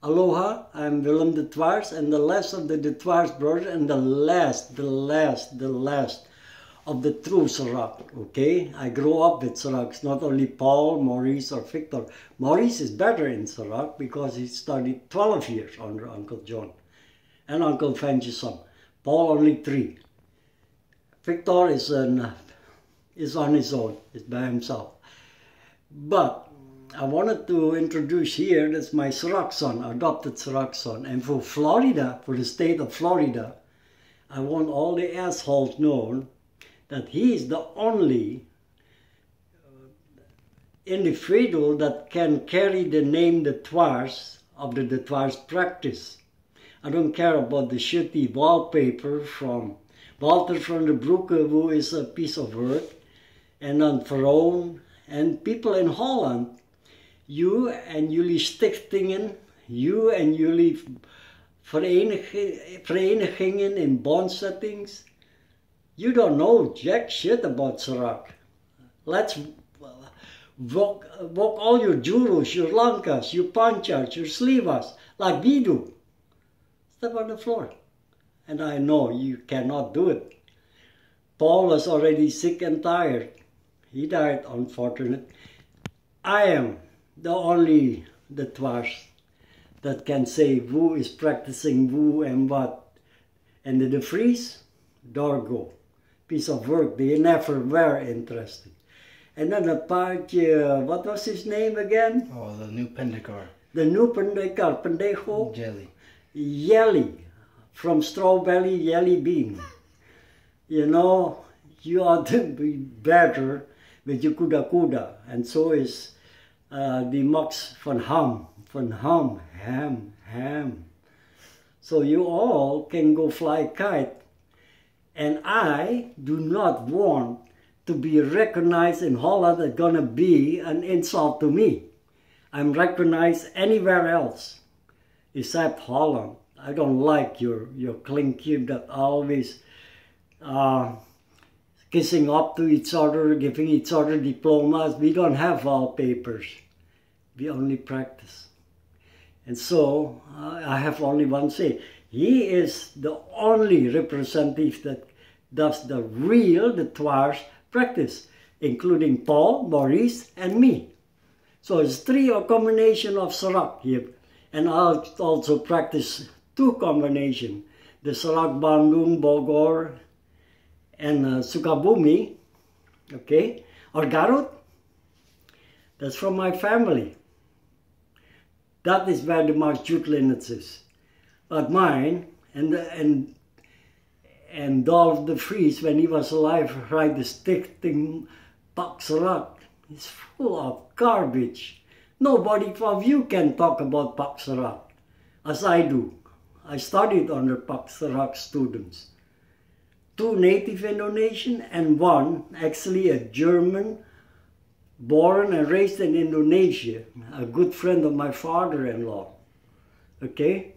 Aloha, I'm Willem de Thouars and the last of the de Thouars brothers and the last, the last, the last of the true Serak, okay? I grew up with Seraks, not only Paul, Maurice or Victor. Maurice is better in Serak because he studied 12 years under Uncle John and Uncle Fanchison. Paul only three. Victor is, an, is on his own, is by himself. But I wanted to introduce here, that's my Serak son, adopted Serak son. And for Florida, for the state of Florida, I want all the assholes known that he is the only uh, individual that can carry the name the Thouars of the De Thouars practice. I don't care about the shitty wallpaper from Walter from the Broeke, who is a piece of work, and then Veroon, and people in Holland. You and jullie stichtingen, you and jullie verenigingen in bondsettings, you don't know jack shit about Serak. Let's walk, walk all your Jurus, your Lankas, your Panchas, your Slivas, like we do. Step on the floor. And I know you cannot do it. Paul was already sick and tired. He died, unfortunate. I am the only the Thouars that can say who is practicing who and what. And the Vries, Dorgo piece of work. They never were interested. And then a paardje, uh, what was his name again? Oh, the new Pendekar. The new Pendekar, Pendejo? Jelly. Jelly, from Strawberry Jelly Bean. You know, you ought to be better with your kuda kuda. And so is uh, the Max van Ham, van Ham, Ham, Ham. So you all can go fly kite and I do not want to be recognized in Holland as gonna be an insult to me. I'm recognized anywhere else except Holland. I don't like your, your clinky that always uh, kissing up to each other, giving each other diplomas. We don't have wallpapers. We only practice. And so uh, I have only one say. He is the only representative that does the real, the Thouars practice, including Paul, Maurice, and me. So it's three a combination of Serak here. And I'll also practice two combination, the Serak Bandung, Bogor, and uh, Sukabumi, okay, or Garut. That's from my family. That is where the Marjut lineage is. But mine, and, and and Dolph de Vries, when he was alive, write the stichting Pak Serak. It's full of garbage. Nobody of you can talk about Pak Serak, as I do. I studied under Pak Serak students. Two native Indonesian and one actually a German born and raised in Indonesia, a good friend of my father-in-law. Okay?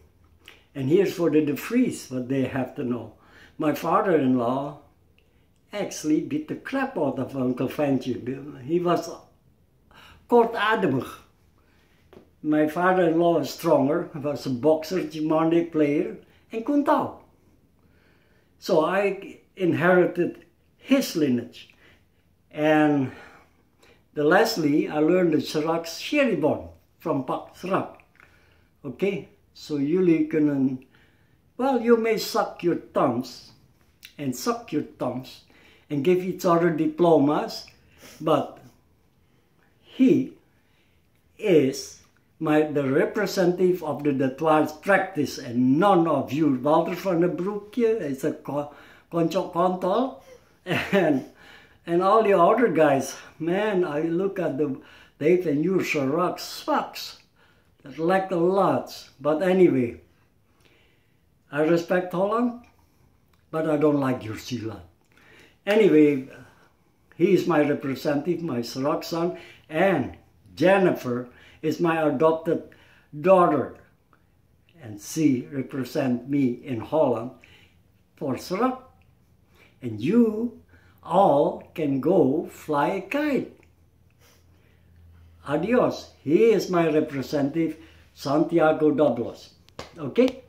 And here's for the De Vries, what they have to know my father-in-law actually beat the crap out of Uncle Fancy. He was kortademig. My father-in-law was stronger, was a boxer, Cimande player, and kon So I inherited his lineage. And the lastly, I learned the Serak Sheribon from Pak Serak. Okay, so you can, well, you may suck your thumbs and suck your thumbs and give each other diplomas, but he is my, the representative of the de Thouars practice and none of you. Walter van der Broekje is a concho kontol and and all the other guys. Man, I look at the Dave and you rock sucks. That like a lot. But anyway, I respect Holland but I don't like your Sila. Anyway, he is my representative, my Serak son, and Jennifer is my adopted daughter. And she represent me in Holland for Serak. And you all can go fly a kite. Adios. He is my representative Santiago Doblos. Okay?